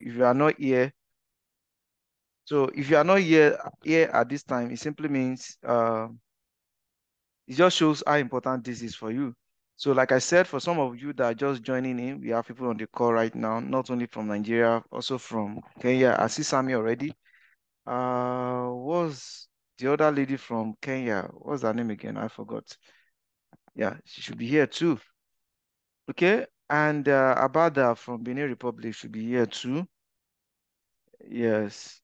if you are not here. So if you are not here here at this time, it simply means uh, it just shows how important this is for you. So like I said, for some of you that are just joining in, we have people on the call right now, not only from Nigeria, also from Kenya. I see Sammy already. Uh, was the other lady from Kenya? What's her name again? I forgot. Yeah, she should be here too. Okay, and uh, Abada from Benin Republic should be here too. Yes.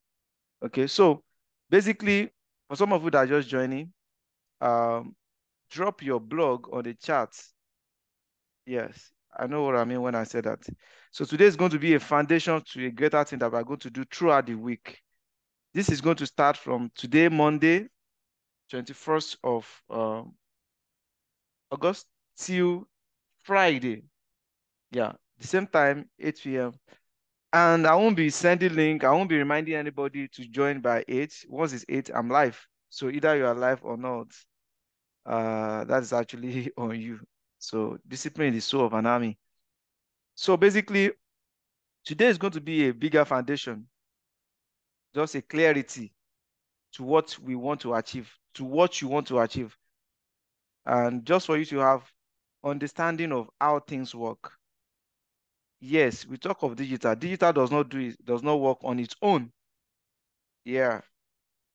Okay, so basically, for some of you that are just joining, um, drop your blog on the chat Yes, I know what I mean when I say that. So today is going to be a foundation to a greater thing that we're going to do throughout the week. This is going to start from today, Monday, 21st of um, August, till Friday. Yeah, the same time, 8 p.m. And I won't be sending link. I won't be reminding anybody to join by 8. Once it's 8, I'm live. So either you are live or not, uh, that is actually on you. So discipline is the soul of an army. So basically, today is going to be a bigger foundation, just a clarity to what we want to achieve, to what you want to achieve. And just for you to have understanding of how things work. Yes, we talk of digital. Digital does not do it, does not work on its own. Yeah.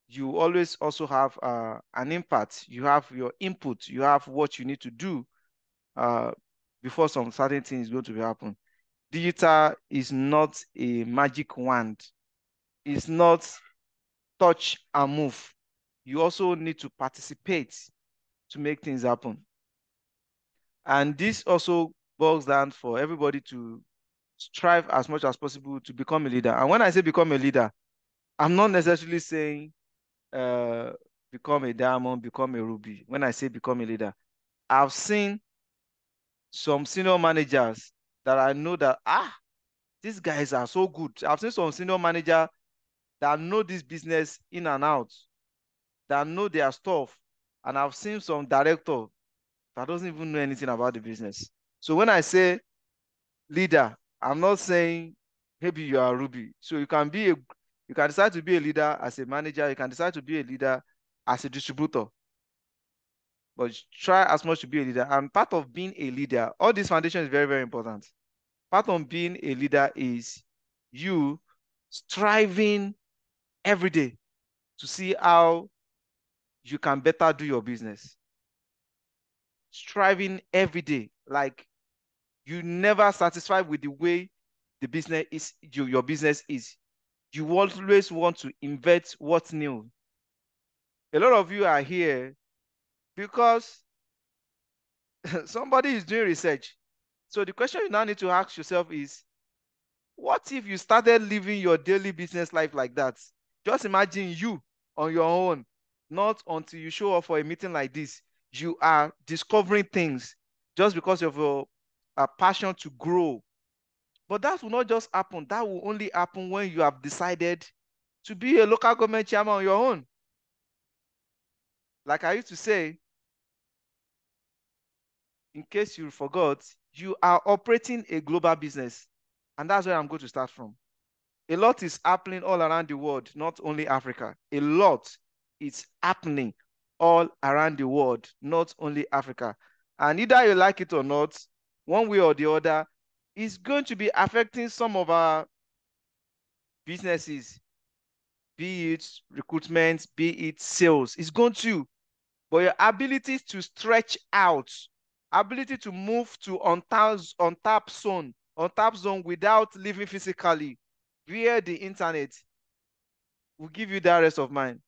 You always also have uh, an impact. You have your input. You have what you need to do uh, before some certain things is going to be happen. Digital is not a magic wand. It's not touch and move. You also need to participate to make things happen. And this also boils down for everybody to strive as much as possible to become a leader. And when I say become a leader, I'm not necessarily saying uh, become a diamond, become a ruby. When I say become a leader, I've seen some senior managers that I know that, ah, these guys are so good. I've seen some senior manager that know this business in and out, that know their stuff. And I've seen some director that doesn't even know anything about the business. So when I say leader, I'm not saying maybe you are Ruby. So you can be a, you can decide to be a leader as a manager. You can decide to be a leader as a distributor but try as much to be a leader. And part of being a leader, all this foundation is very, very important. Part of being a leader is you striving every day to see how you can better do your business. Striving every day, like you never satisfied with the way the business is, your business is. You always want to invent what's new. A lot of you are here because somebody is doing research. So the question you now need to ask yourself is, what if you started living your daily business life like that? Just imagine you on your own, not until you show up for a meeting like this. You are discovering things just because of your uh, passion to grow. But that will not just happen. That will only happen when you have decided to be a local government chairman on your own. Like I used to say, in case you forgot, you are operating a global business. And that's where I'm going to start from. A lot is happening all around the world, not only Africa. A lot is happening all around the world, not only Africa. And either you like it or not, one way or the other, is going to be affecting some of our businesses, be it recruitment, be it sales. It's going to. But your ability to stretch out ability to move to untapped, untapped zone, untapped zone without living physically via the internet will give you that rest of mind.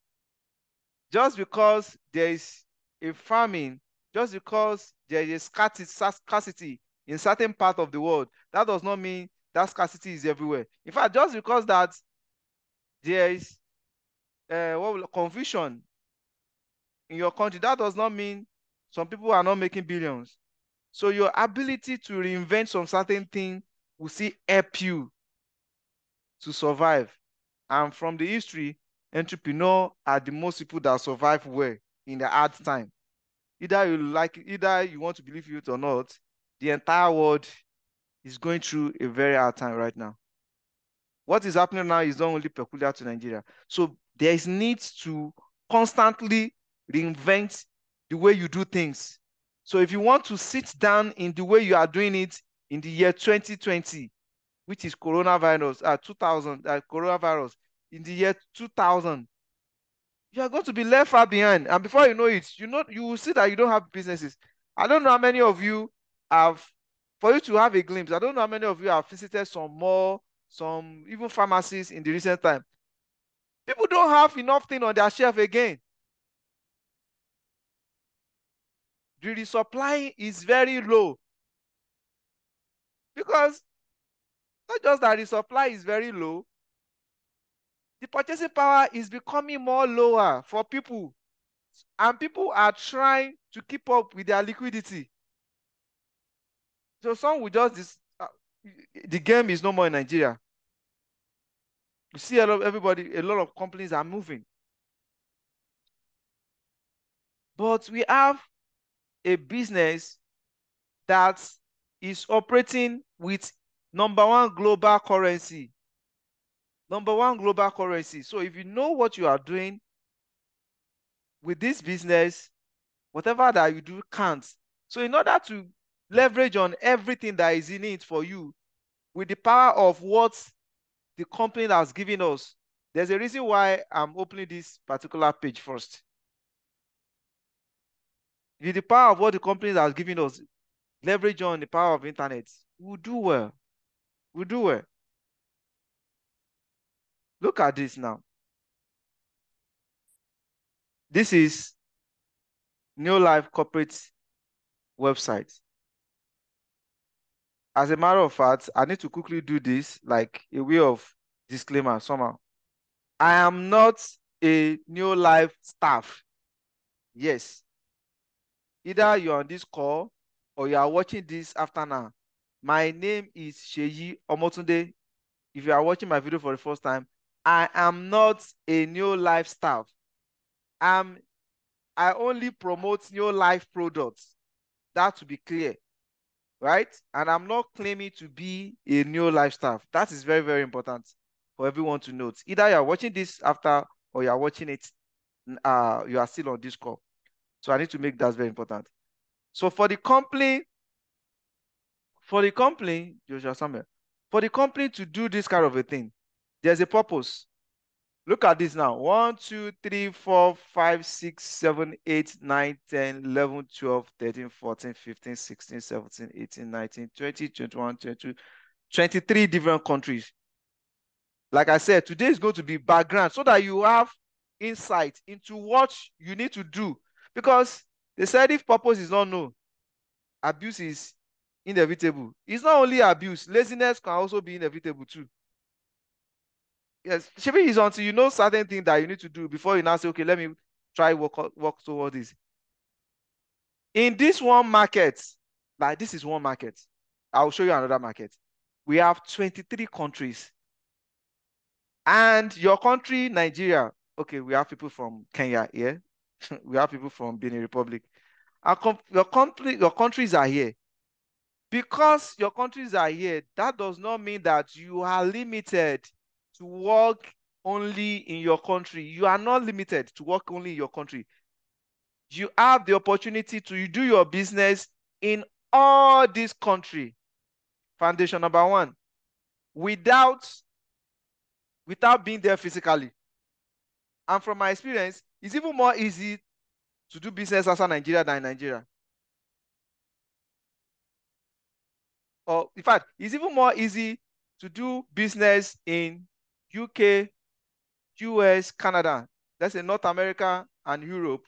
Just because there is a famine, just because there is scarcity in certain part of the world, that does not mean that scarcity is everywhere. In fact, just because that there is uh, what confusion in your country, that does not mean some people are not making billions. So your ability to reinvent some certain thing will see help you to survive. And from the history, entrepreneur are the most people that survive well in the hard time. Either you like either you want to believe it or not, the entire world is going through a very hard time right now. what is happening now is not only peculiar to Nigeria. So there is need to constantly reinvent the way you do things. So if you want to sit down in the way you are doing it in the year 2020, which is coronavirus, uh, 2000, uh, coronavirus, in the year 2000, you are going to be left far behind. And before you know it, you know you will see that you don't have businesses. I don't know how many of you have, for you to have a glimpse, I don't know how many of you have visited some more, some even pharmacies in the recent time. People don't have enough thing on their shelf again. The supply is very low. Because not just that the supply is very low, the purchasing power is becoming more lower for people. And people are trying to keep up with their liquidity. So some will just, this, uh, the game is no more in Nigeria. You see a lot of everybody, a lot of companies are moving. But we have a business that is operating with number one global currency number one global currency. So if you know what you are doing with this business, whatever that you do counts. So in order to leverage on everything that is in it for you with the power of what the company has given us, there's a reason why I'm opening this particular page first. With the power of what the company has given us, leverage on the power of internet, we'll do well. We'll do well. Look at this now. This is NeoLife Corporate website. As a matter of fact, I need to quickly do this like a way of disclaimer somehow. I am not a NeoLife staff. Yes. Either you're on this call or you are watching this after now. My name is Seyi Omotunde. If you are watching my video for the first time, I am not a NeoLife staff. I'm, I only promote NeoLife products. That to be clear, right? And I'm not claiming to be a NeoLife staff. That is very, very important for everyone to note. Either you're watching this after or you're watching it, uh, you are still on this call. So I need to make that very important. So for the company, for the company, Joshua Samuel, for the company to do this kind of a thing, there's a purpose. Look at this now. 1, 2, 3, 4, 5, 6, 7, 8, 9, 10, 11, 12, 13, 14, 15, 16, 17, 18, 19, 20, 21, 22, 23 different countries. Like I said, today is going to be background so that you have insight into what you need to do. Because they said if purpose is not known, abuse is inevitable. It's not only abuse, laziness can also be inevitable too. Yes, shipping is until you know certain things that you need to do before you now say, okay, let me try work work toward this. In this one market, like this is one market. I'll show you another market. We have 23 countries. And your country, Nigeria, okay, we have people from Kenya here. we have people from Benin Republic. Our your country, your countries are here. Because your countries are here, that does not mean that you are limited to work only in your country. You are not limited to work only in your country. You have the opportunity to do your business in all this country. Foundation number one, without without being there physically. And from my experience, it's even more easy to do business as a Nigeria than in Nigeria. Or in fact, it's even more easy to do business in UK, US, Canada, let's say North America and Europe,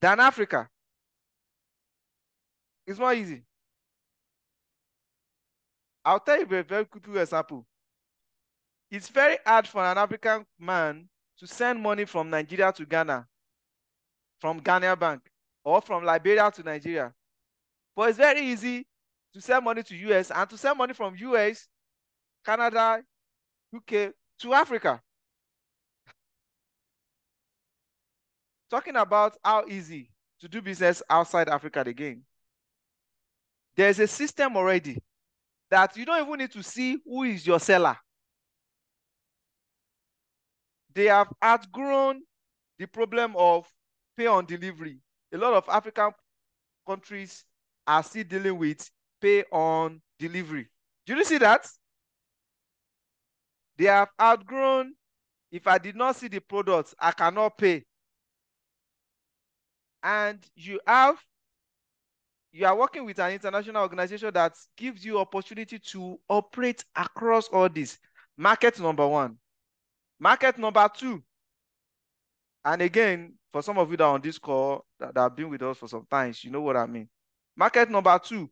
than Africa. It's more easy. I'll tell you a very quick example. It's very hard for an African man to send money from Nigeria to Ghana, from Ghana Bank, or from Liberia to Nigeria. But it's very easy to send money to US and to send money from US, Canada, UK, to Africa. Talking about how easy to do business outside Africa again. There's a system already that you don't even need to see who is your seller. they have outgrown the problem of pay on delivery. A lot of African countries are still dealing with pay on delivery. Do you see that? They have outgrown, if I did not see the products, I cannot pay. And you have, you are working with an international organization that gives you opportunity to operate across all this. Market number one. Market number two. And again, for some of you that are on this call that, that have been with us for some time, you know what I mean. Market number two,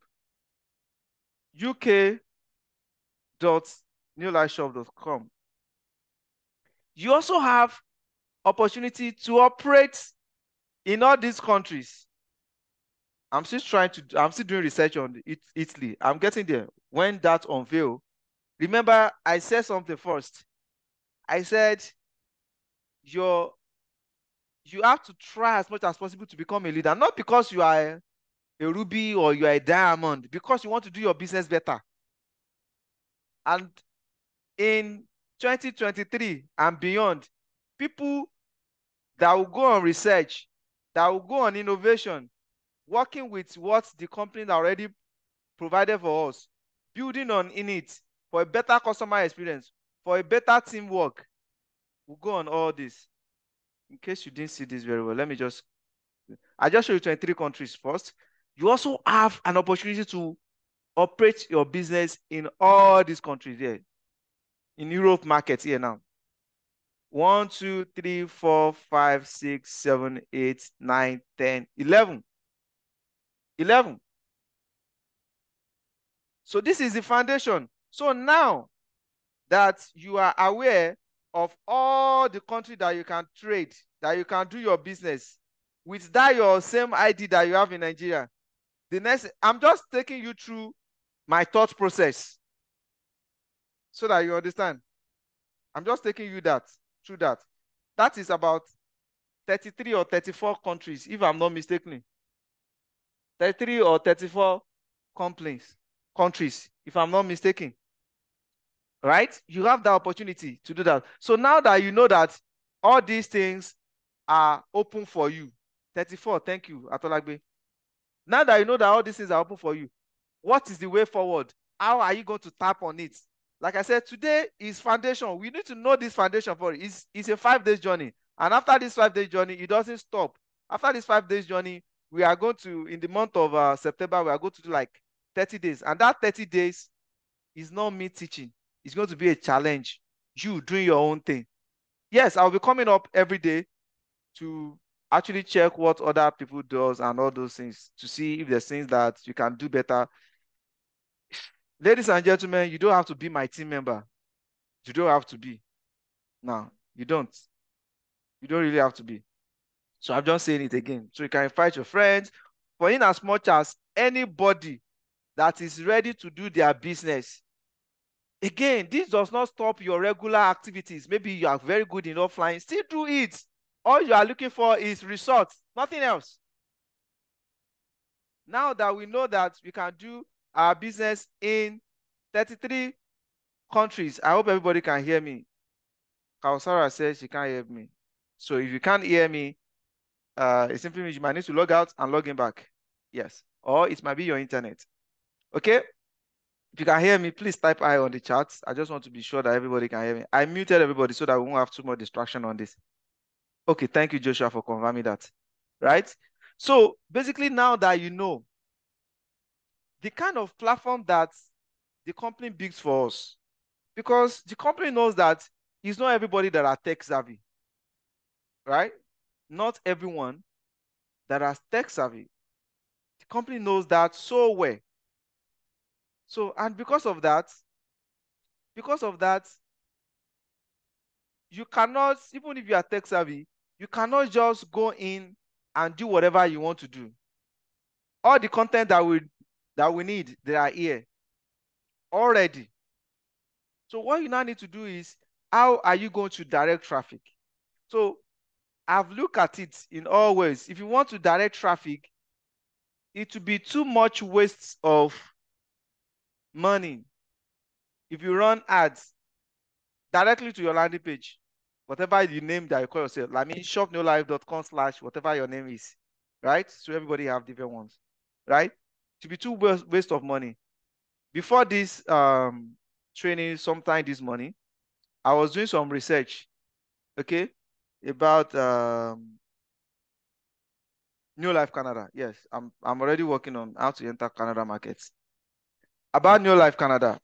uk.neolifeshop.com. You also have opportunity to operate in all these countries. I'm still trying to, I'm still doing research on Italy. I'm getting there. When that unveil, remember I said something first. I said your you have to try as much as possible to become a leader, not because you are a ruby or you are a diamond, because you want to do your business better. And in 2023 and beyond, people that will go on research, that will go on innovation, working with what the company already provided for us, building on in it for a better customer experience, for a better teamwork, we'll go on all this in case you didn't see this very well, let me just, I just show you 23 countries first. You also have an opportunity to operate your business in all these countries here. In Europe market here now. One, two, three, four, five, six, seven, eight, nine, ten, eleven. Eleven. So this is the foundation. So now that you are aware of all the country that you can trade, that you can do your business with that your same ID that you have in Nigeria. The next, I'm just taking you through my thought process so that you understand. I'm just taking you that through that. That is about 33 or 34 countries, if I'm not mistaken. 33 or 34 complaints, countries, if I'm not mistaken right? You have the opportunity to do that. So now that you know that all these things are open for you, 34, thank you, Atolagbe. Now that you know that all these things are open for you, what is the way forward? How are you going to tap on it? Like I said, today is foundation. We need to know this foundation for it. It's, it's a five days journey. And after this five days journey, it doesn't stop. After this five days journey, we are going to, in the month of uh, September, we are going to do like 30 days. And that 30 days is not me teaching it's going to be a challenge. You doing your own thing. Yes, I'll be coming up every day to actually check what other people does and all those things to see if there's things that you can do better. Ladies and gentlemen, you don't have to be my team member. You don't have to be. No, you don't. You don't really have to be. So I'm just saying it again. So you can invite your friends for in as much as anybody that is ready to do their business Again, this does not stop your regular activities. Maybe you are very good in offline, still do it. All you are looking for is results, nothing else. Now that we know that we can do our business in 33 countries, I hope everybody can hear me. Kausara says she can't hear me. So if you can't hear me, uh, it simply means you might need to log out and log in back. Yes. Or it might be your internet. Okay. If you can hear me, please type I on the chat. I just want to be sure that everybody can hear me. I muted everybody so that we won't have too much distraction on this. Okay, thank you, Joshua, for confirming that. Right? So basically, now that you know the kind of platform that the company builds for us, because the company knows that it's not everybody that are tech savvy, right? Not everyone that are tech savvy. The company knows that so well. So, and because of that, because of that, you cannot, even if you are tech savvy, you cannot just go in and do whatever you want to do. All the content that we that we need, they are here already. So what you now need to do is how are you going to direct traffic? So I've looked at it in all ways. If you want to direct traffic, it would be too much waste of money if you run ads directly to your landing page. whatever the name that you call yourself. I mean, shopneolife.com slash whatever your name is, right? So everybody have different ones, right? To be too waste, of money. Before this um, training, sometime this morning, I was doing some research, okay, about um, NeoLife Canada. Yes, I'm I'm already working on how to enter Canada markets. About NeoLife Canada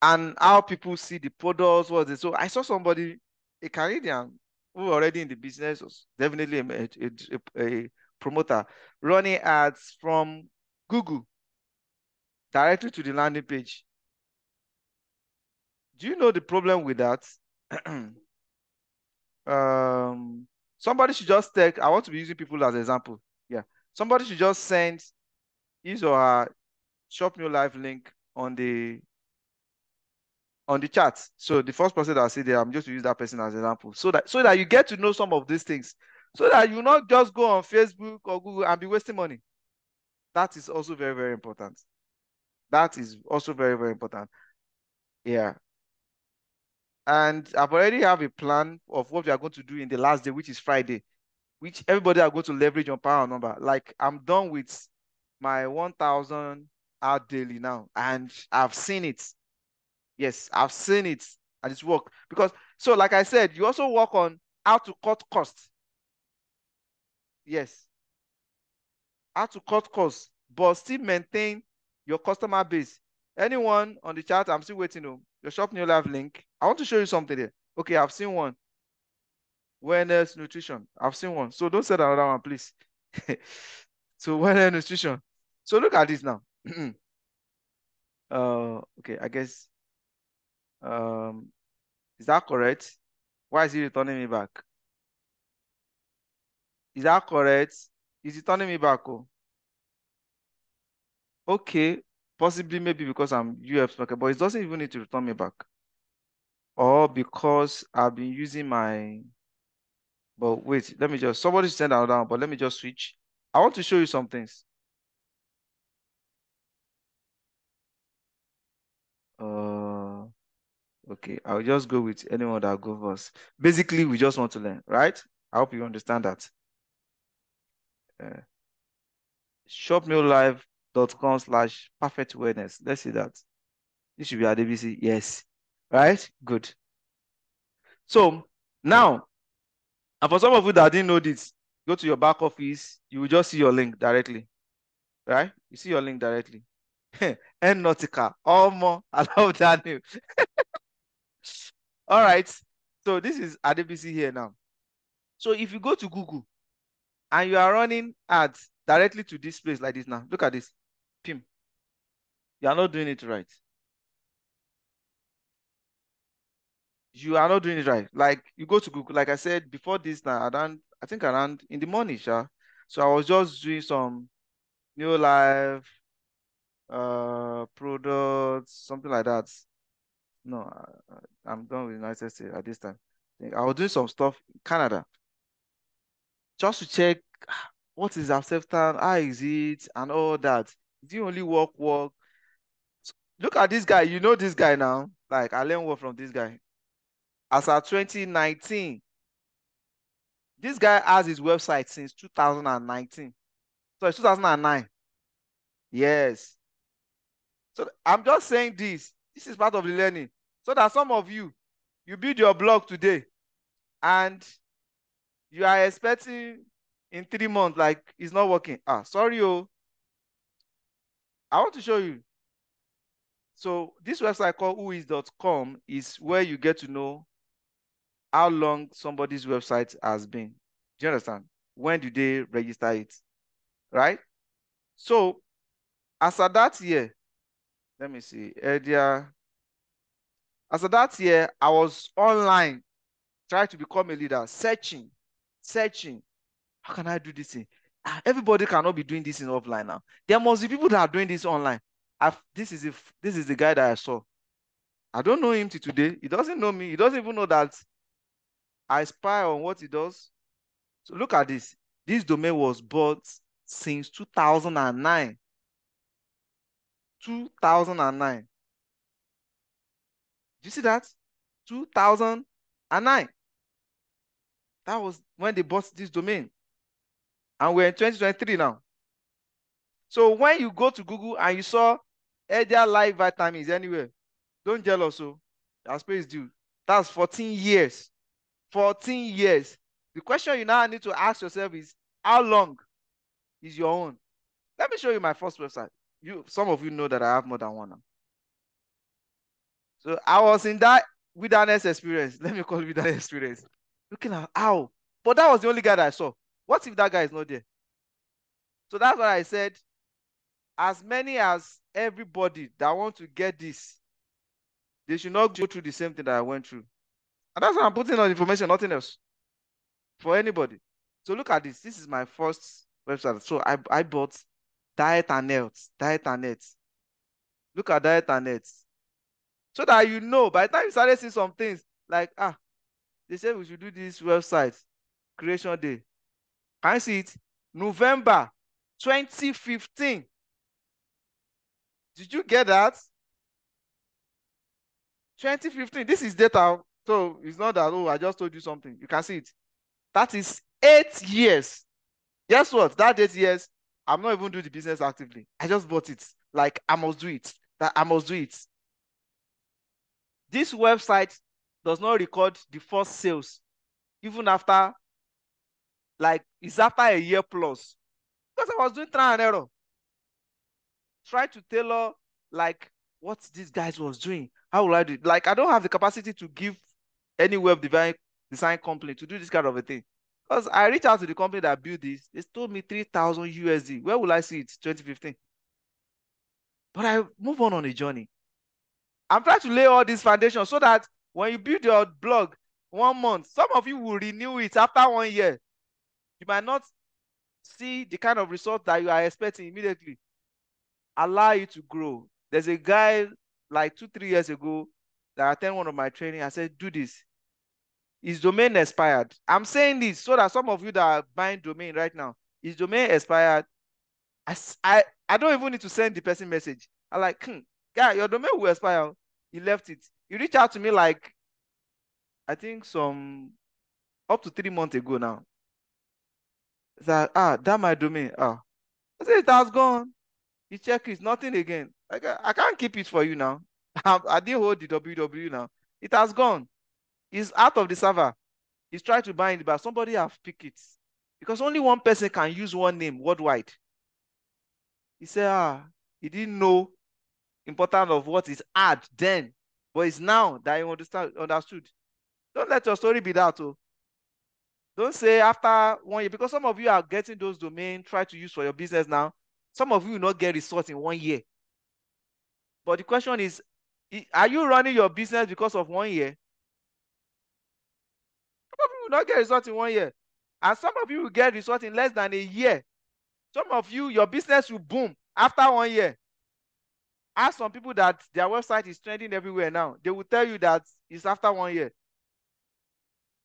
and how people see the products. Was it so? I saw somebody, a Canadian who already in the business, was definitely a, a, a promoter, running ads from Google directly to the landing page. Do you know the problem with that? um, somebody should just take, I want to be using people as example. Yeah. Somebody should just send his or her Shop NeoLife link on the on the chat. So the first person that I see there, I'm just to use that person as example. So that so that you get to know some of these things. So that you not just go on Facebook or Google and be wasting money. That is also very, very important. That is also very, very important. Yeah. And I've already have a plan of what we are going to do in the last day, which is Friday, which everybody are going to leverage on power number. Like I'm done with my 1000 out daily now, and I've seen it. Yes, I've seen it and it's work. Because so, like I said, you also work on how to cut costs. Yes. How to cut costs, but still maintain your customer base. Anyone on the chat, I'm still waiting. Oh, your shop NeoLife link. I want to show you something there. Okay, I've seen one. Wellness nutrition. I've seen one. So don't say another one, please. so wellness nutrition. So look at this now. uh, okay, I guess. Um, is that correct? Why is he returning me back? Is that correct? Is he turning me back? Oh, okay. Possibly, maybe because I'm UF speaker, but it doesn't even need to return me back. Or because I've been using my. But wait, let me just. Somebody send that down, but let me just switch. I want to show you some things. Uh, okay, I'll just go with anyone that go first. Basically, we just want to learn, right? I hope you understand that. Uh, shopneolife.com slash perfect wellness. Let's see that. This should be ADBC. Yes. Right? Good. So now, and for some of you that didn't know this, go to your back office, you will just see your link directly. Right? You see your link directly. N Nautica. Oh, more. I love that name. All right. So this is ADBC here now. So if you go to Google and you are running ads directly to this place like this now, look at this. You are not doing it right. You are not doing it right. Like you go to Google, like I said before this now, around I think around in the morning, sure. So I was just doing some NeoLife uh products, something like that. No, I, am done with United States at this time. I was doing some stuff in Canada just to check what is acceptance, how is it, and all that. Do you only work work? Look at this guy. You know this guy now. Like I learned what from this guy. As of 2019, this guy has his website since 2019. So it's 2009. Yes. So I'm just saying this. This is part of the learning. So that some of you, you build your blog today and you are expecting in three months, like it's not working. Ah, sorry, oh. I want to show you. So this website called whois.com is where you get to know how long somebody's website has been. Do you understand? When do they register it? Right? So as of that year, let me see, earlier, as of that year, I was online trying to become a leader, searching, searching. How can I do this thing? Ah, everybody cannot be doing this in offline now. There must be people that are doing this online. I've, this is if this is the guy that I saw. I don't know him to today. He doesn't know me. He doesn't even know that I spy on what he does. So look at this. This domain was bought since 2009. 2009. Do you see that? 2009. That was when they bought this domain. And we're in 2023 now. So when you go to Google and you saw Edia Live Vitamins anywhere, don't jealous. So oh. that's space due. That's 14 years. 14 years. The question you now need to ask yourself is how long is your own? Let me show you my first website. You some of you know that I have more than one now. So I was in that wilderness experience. Let me call it wilderness experience. Looking at how, but that was the only guy that I saw. What if that guy is not there? So that's what I said. As many as everybody that want to get this, they should not go through the same thing that I went through. And that's why I'm putting on information, nothing else. For anybody. So look at this. This is my first website. So I, I bought Diet and Health. Diet and Health. Look at Diet and Health. So that you know, by the time you started seeing some things, like, ah, they said we should do this website, creation day. Can you see it? November 2015. Did you get that? 2015. This is data. So it's not that, oh, I just told you something. You can see it. That is eight years. Guess what? That eight years, I'm not even doing the business actively. I just bought it. Like I must do it. That I must do it. This website does not record the first sales, even after, like, it's after a year plus. Because I was doing trial and error. Try to tailor, like, what these guys was doing. How will I do? Like, I don't have the capacity to give any web design, design company to do this kind of a thing. Because I reached out to the company that built this. They told me 3,000 USD. Where will I see it? 2015. But I move on on a journey. I'm trying to lay all these foundations so that when you build your blog one month, some of you will renew it after one year. You might not see the kind of result that you are expecting immediately. Allow you to grow. There's a guy like two, three years ago that attended one of my training. I said, do this. His domain expired. I'm saying this so that some of you that are buying domain right now, his domain expired. I, I, I don't even need to send the person message. I like, hmm, guy, your domain will expire. He left it. He reached out to me like, I think some up to three months ago now. That ah, that my domain. Ah. I said, it has gone. You check it, nothing again. Like, I can't keep it for you now. I didn't hold the WW now. It has gone. It's out of the server. He's trying to bind it, but somebody have picked it. Because only one person can use one name worldwide. He said, ah, he didn't know important of what is ad then, but it's now that you understand understood. Don't let your story be that. Oh. Don't say after one year, because some of you are getting those domain, try to use for your business now. Some of you will not get results in one year. But the question is, are you running your business because of one year? Some of you will not get results in one year. And some of you will get results in less than a year. Some of you, your business will boom after one year. Ask some people that their website is trending everywhere now. They will tell you that it's after one year.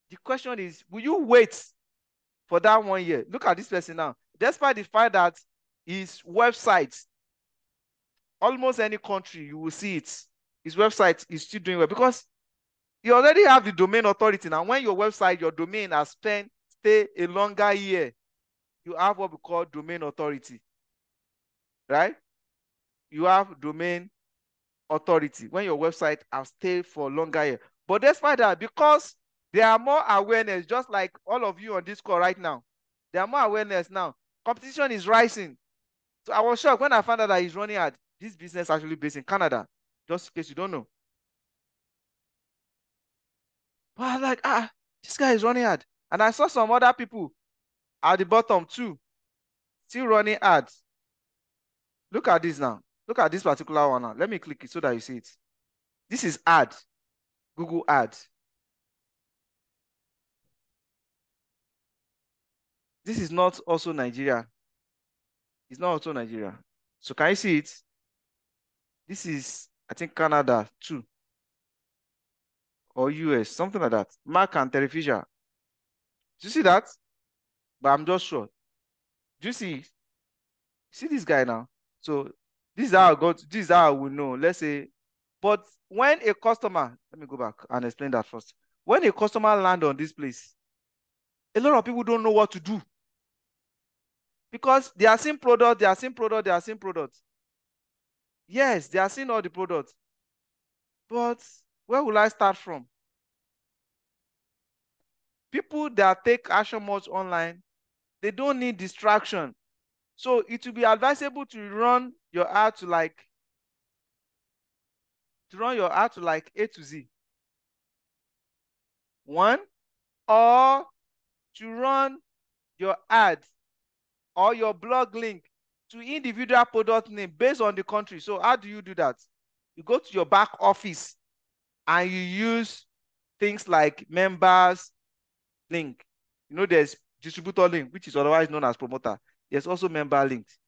The question is, will you wait for that one year? Look at this person now. Despite the fact that his website, almost any country, you will see it. His website is still doing well because you already have the domain authority. Now, when your website, your domain has spent stay a longer year, you have what we call domain authority. Right? You have domain authority when your website has stayed for longer year. But despite that, because there are more awareness, just like all of you on this call right now. There are more awareness now. Competition is rising. So I was shocked when I found out that he's running at this business actually based in Canada, just in case you don't know. But I was like, ah, this guy is running ad. And I saw some other people at the bottom too, still running ads. Look at this now. Look at this particular one now. Let me click it so that you see it. This is ad, Google ads. This is not also Nigeria. It's not also Nigeria. So can you see it? This is, I think, Canada too. Or US, something like that. Mark and Terry Fisher. Do you see that? But I'm just sure. Do you see? See this guy now? So this is how I got, this is how will know. Let's say, but when a customer, let me go back and explain that first. When a customer land on this place, a lot of people don't know what to do because they are seeing product, they are seeing product, they are seeing product. Yes, they are seeing all the products, but where will I start from? People that take action much online, they don't need distraction. So it will be advisable to run your ad to like to run your ad to like A to Z. One, or to run your ad or your blog link to individual product name based on the country. So how do you do that? You go to your back office and you use things like members link. You know, there's distributor link, which is otherwise known as promoter. There's also member links,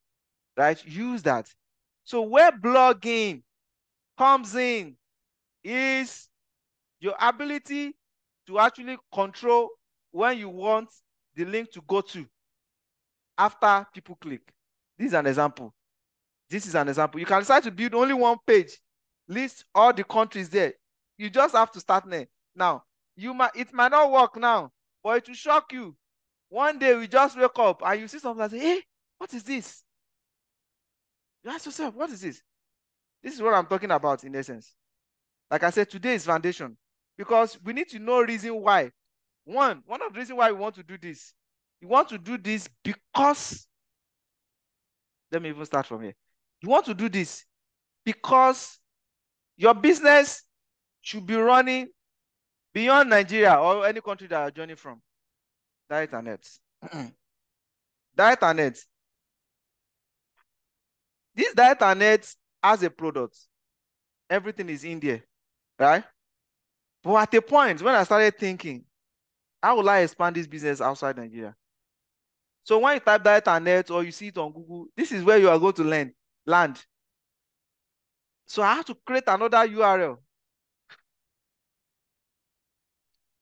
right? Use that. So where blogging comes in is your ability to actually control when you want the link to go to after people click. This is an example. This is an example. You can decide to build only one page, list all the countries there. You just have to start there. Now, you might it might not work now, but it will shock you. One day we just wake up and you see something and say, hey, what is this? You ask yourself, what is this? This is what I'm talking about in essence. Like I said, today is foundation because we need to know reason why. One, one of the reasons why we want to do this. You want to do this because, let me even start from here. You want to do this because your business should be running beyond Nigeria or any country that you're joining from. Diet and nets. diet and nets. This diet and nets as a product, everything is in there, right? But at a point when I started thinking, how will I expand this business outside Nigeria? So when you type diet and net or you see it on Google, this is where you are going to learn, land. So I have to create another URL.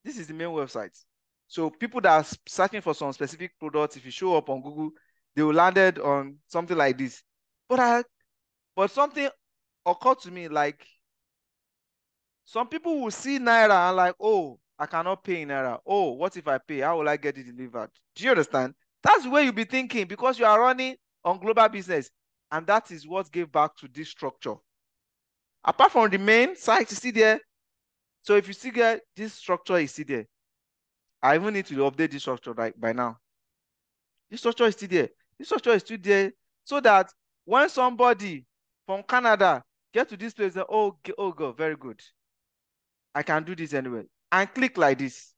This is the main website. So people that are searching for some specific products, if you show up on Google, they will landed on something like this. But I, but something occurred to me like some people will see Naira and like, oh, I cannot pay in Naira. Oh, what if I pay? How will I get it delivered? Do you understand? That's the way you'll be thinking because you are running on global business. And that is what gave back to this structure. Apart from the main site, you see there. So if you see there, this structure is still there. I even need to update this structure right by now. This structure is still there. This structure is still there so that when somebody from Canada get to this place, oh, oh God, very good. I can do this anyway. And click like this.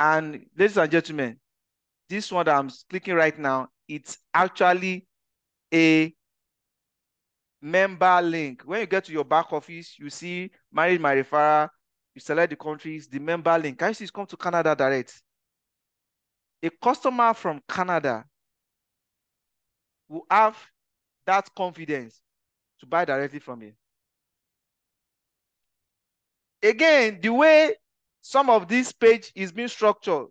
And ladies and gentlemen, this one that I'm clicking right now, it's actually a member link. When you get to your back office, you see manage my referral, you select the countries, the member link. Can you see it's come to Canada direct? A customer from Canada will have that confidence to buy directly from you. Again, the way some of this page is being structured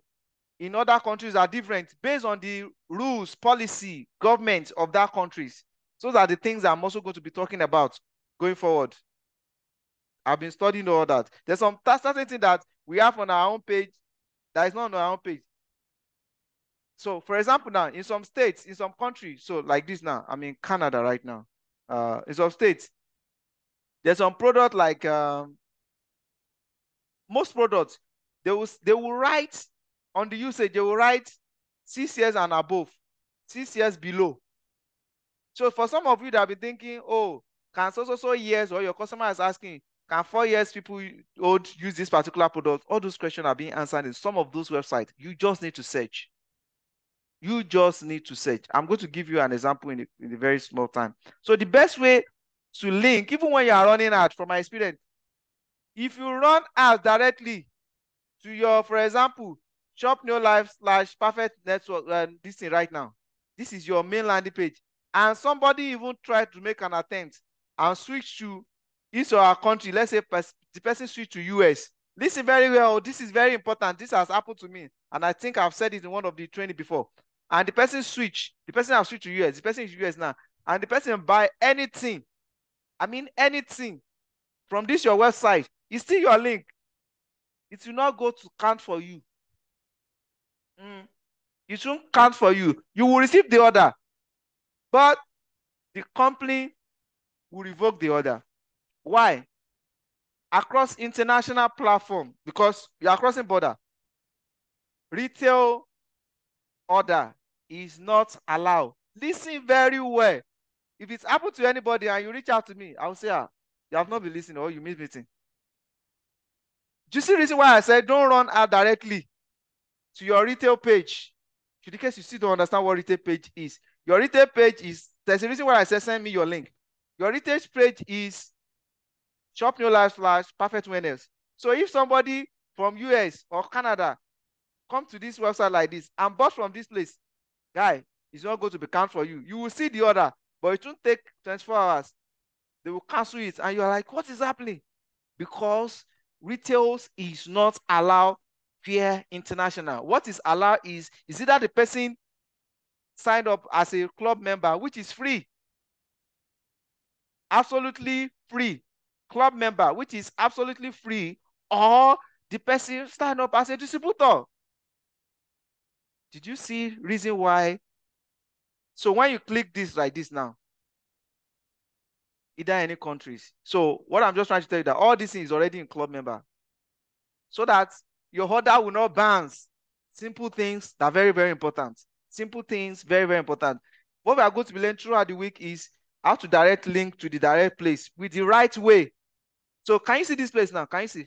in other countries are different based on the rules, policy, government of that countries. So that the things I'm also going to be talking about going forward. I've been studying all that. There's some certain thing that we have on our own page that is not on our own page. So, for example, now in some states, in some countries, so like this now, I'm in Canada right now. Uh, in some states, there's some product like um, most products, they will they will write on the usage, they will write six years and above, six years below. So for some of you that been thinking, oh, can so so so years, or your customer is asking, can four years people use this particular product? All those questions are being answered in some of those websites. You just need to search. You just need to search. I'm going to give you an example in a, in a very small time. So the best way to link, even when you are running ads, from my experience, if you run ads directly to your, for example, shop NeoLife slash perfect network, uh, this thing right now, this is your main landing page, and somebody even tried to make an attempt and switch to his our country, let's say the person switch to US. Listen very well. This is very important. This has happened to me, and I think I've said it in one of the training before. And the person switch, the person have switched to US. The person is US now, and the person buy anything. I mean anything from this your website. It's still your link. It will not go to count for you. Mm, it won't count for you. You will receive the order, but the company will revoke the order. Why? Across international platform, because you are crossing border. Retail order is not allowed. Listen very well. If it's happened to anybody and you reach out to me, I'll say, ah, you have not been listening or you missed meeting. Do you see the reason why I said don't run out directly to your retail page? In case you still don't understand what retail page is. Your retail page is, there's a reason why I said send me your link. Your retail page is shopneolife slash perfect winners. So if somebody from US or Canada come to this website like this and bought from this place, guy, it's not going to be count for you. You will see the order, but it won't take 24 hours. They will cancel it, and you're like, what is happening? Because retails is not allowed via international. What is allowed is is either the person signed up as a club member, which is free, absolutely free, club member, which is absolutely free, or the person signed up as a distributor. Did you see reason why? So when you click this like this now, either any countries. So what I'm just trying to tell you that all this is already in club member. So that your order will not bounce. Simple things that are very, very important. Simple things, very, very important. What we are going to be learning throughout the week is how to direct link to the direct place with the right way. So can you see this place now? Can you see?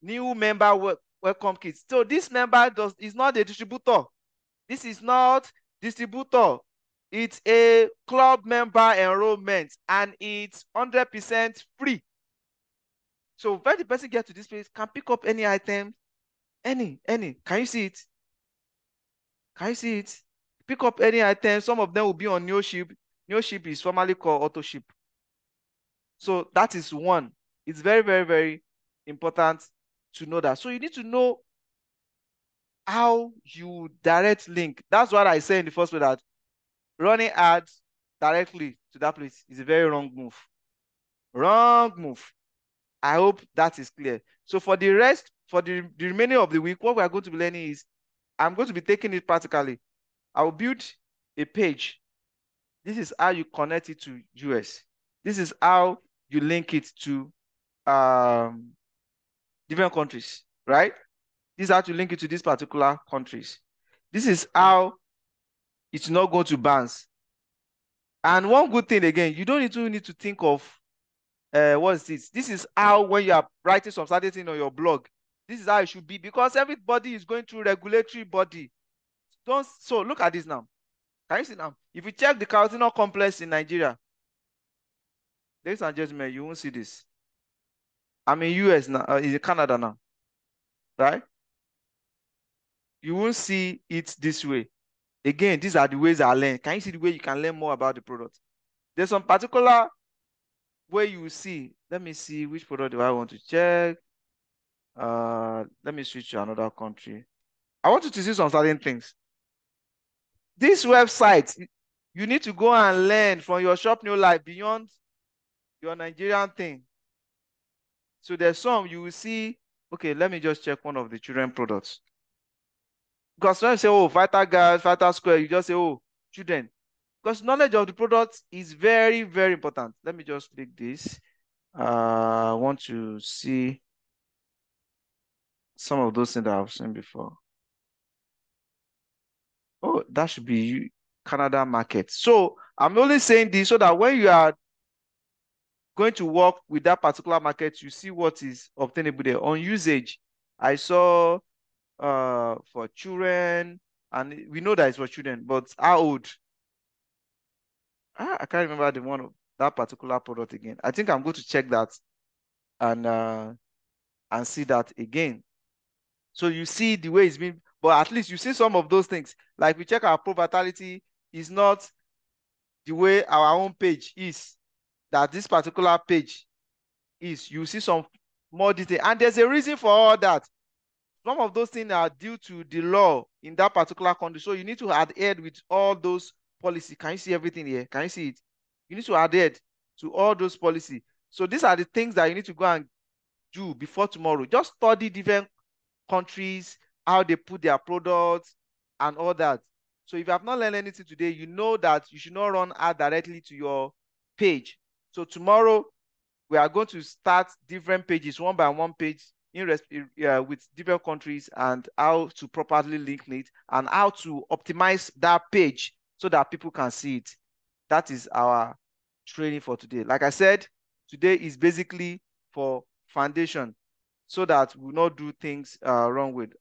New member welcome kit. So this member does is not a distributor. This is not distributor. It's a club member enrollment and it's 100% free. So when the person gets to this place, can pick up any item, any, any. Can you see it? Can you see it? Pick up any item. Some of them will be on Neoship. New ship is formerly called auto ship. So that is one. It's very, very, very important to know that. So you need to know how you direct link. That's what I say in the first way that running ads directly to that place is a very wrong move. Wrong move. I hope that is clear. So for the rest, for the, the remaining of the week, what we are going to be learning is I'm going to be taking it practically. I will build a page. This is how you connect it to US. This is how you link it to um, different countries, right? This is how to link it to these particular countries. This is how it's not going to bounce. And one good thing again, you don't to need to think of uh, what is this? This is how when you are writing some certain thing on your blog, this is how it should be because everybody is going through regulatory body. Don't so look at this now. Can you see now? If you check the carotenoid complex in Nigeria, ladies and gentlemen, you won't see this. I'm in US now, uh, in Canada now, right? You won't see it this way. Again, these are the ways I learn. Can you see the way you can learn more about the product? There's some particular way you see. Let me see which product do I want to check. Uh, let me switch to another country. I want you to see some certain things. This website, you need to go and learn from your shopneolife beyond your Nigerian thing. So there's some you will see. Okay, let me just check one of the children products. Because when you say, oh, fighter guard, fighter square, you just say, oh, children. Because knowledge of the product is very, very important. Let me just click this. Uh, I want to see some of those things that I've seen before. Oh, that should be Canada market. So I'm only saying this so that when you are going to work with that particular market, you see what is obtainable there. On usage, I saw uh for children, and we know that it's for children, but how old? Ah, I can't remember the one of that particular product again. I think I'm going to check that and uh and see that again. So you see the way it's been, but at least you see some of those things. Like we check our pro vitality is not the way our own page is. That this particular page is. You see some more detail, and there's a reason for all that. Some of those things are due to the law in that particular country. So you need to adhere with all those policies. Can you see everything here? Can you see it? You need to adhere to all those policies. So these are the things that you need to go and do before tomorrow. Just study different countries, how they put their products, and all that. So if you have not learned anything today, you know that you should not run ad directly to your page. So tomorrow we are going to start different pages, one by one page in uh, with different countries and how to properly link it and how to optimize that page so that people can see it. That is our training for today. Like I said, today is basically for foundation so that we will not do things uh, wrong with.